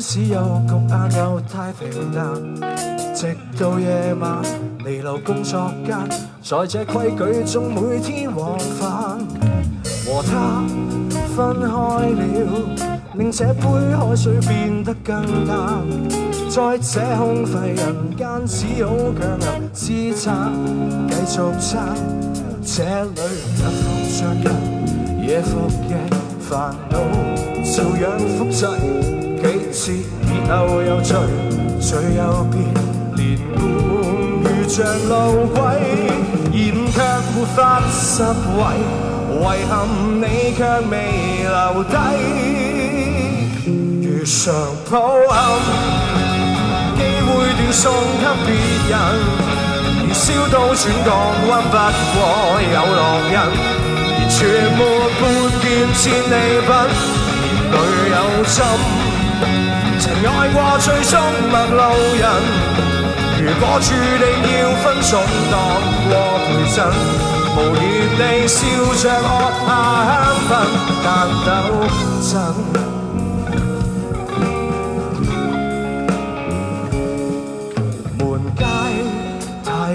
上班，都市又焗眼又太平淡，直到夜晚離流工作間，在這規矩中每天往返，和他分開了，令這杯海水變得更淡。在這空廢人間，只好強顏支撐，繼續撐。這裏日复着日，夜復夜，煩惱照樣複製。几次，以后又聚，聚又别，连贯如像路轨，然却没法拾位，遗憾你却未留低，如常抱憾，机会断送给别人，而烧到转降温，不过有狼人。全没半点战利品，连女有针。曾愛過最終陌路人，如果注定要分手當過陪襯，無言地笑着喝下香檳，但抖震。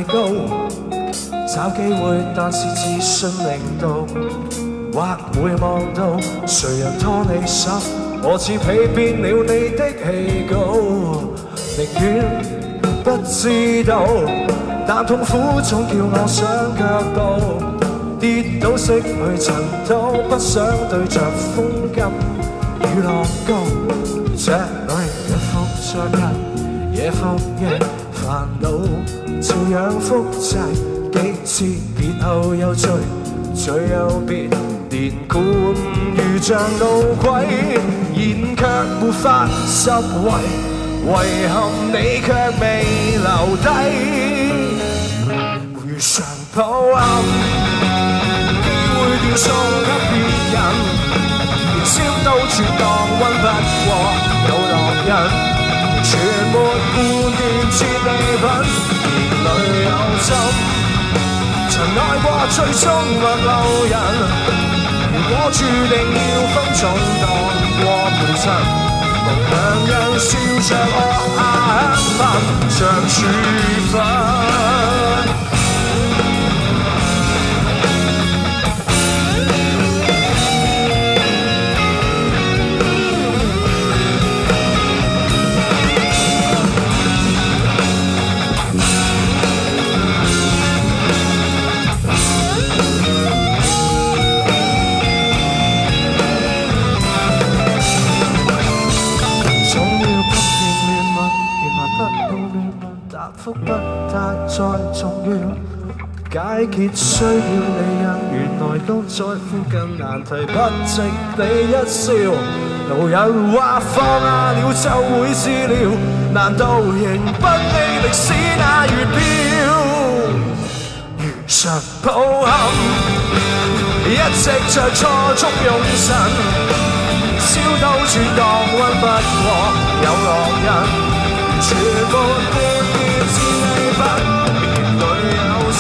高，找機會，但是自信零度，或會望到誰人拖你手，我似疲变了你的气稿，宁愿不知道，但痛苦总叫我想脚步，跌倒拭去尘土，不想对着风急雨落高，这里一复再一，夜复夜，烦恼照样复制，几次别后又聚，聚又别，连贯。像路鬼，然却没法拾遗，遗憾你却未留低。如常抱憾，机会要送给别人，燃烧到全当温不过有狼人，全没顾念是利品，女有心，曾爱过最终陌路人。如果注定要分總當過陪襯，無強人笑着喝下香檳，像处分。福不太再重要，解决需要你人，原来都在附近，难题不值你一笑。路人话放下了就会治疗，难道仍不理历史那月標？如常抱憾，一直在错中用神，烧到轉當溫不过有烙印，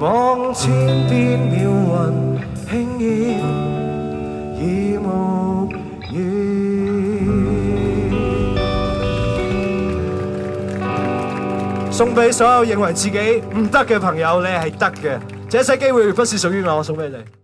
望千变渺雲輕易已無語。送俾所有認為自己唔得嘅朋友，你係得嘅，這些機會不是屬於我，送俾你。